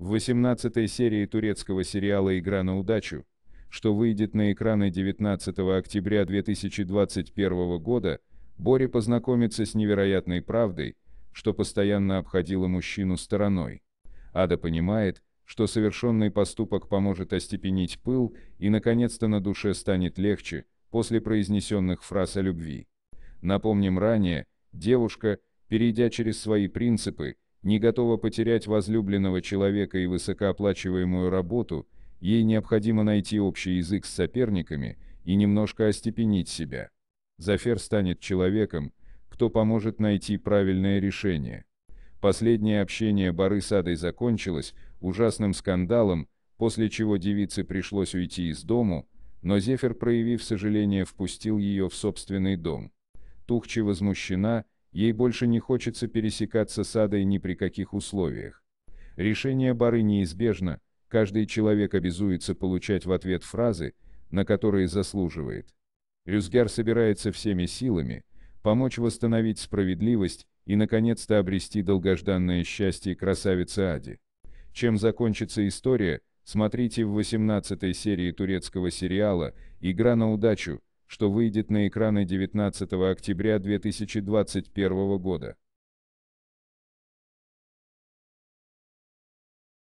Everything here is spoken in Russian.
В 18 серии турецкого сериала «Игра на удачу», что выйдет на экраны 19 октября 2021 года, Бори познакомится с невероятной правдой, что постоянно обходила мужчину стороной. Ада понимает, что совершенный поступок поможет остепенить пыл и наконец-то на душе станет легче после произнесенных фраз о любви. Напомним ранее, девушка, перейдя через свои принципы, не готова потерять возлюбленного человека и высокооплачиваемую работу, ей необходимо найти общий язык с соперниками и немножко остепенить себя. Зафер станет человеком, кто поможет найти правильное решение. Последнее общение Бары с Адой закончилось ужасным скандалом, после чего девице пришлось уйти из дому, но Зефир, проявив сожаление, впустил ее в собственный дом. Тухчи возмущена, ей больше не хочется пересекаться с Адой ни при каких условиях. Решение Бары неизбежно, каждый человек обязуется получать в ответ фразы, на которые заслуживает. Рюзгар собирается всеми силами, помочь восстановить справедливость и, наконец-то, обрести долгожданное счастье красавицы Ади. Чем закончится история, смотрите в 18 серии турецкого сериала «Игра на удачу», что выйдет на экраны 19 октября 2021 года.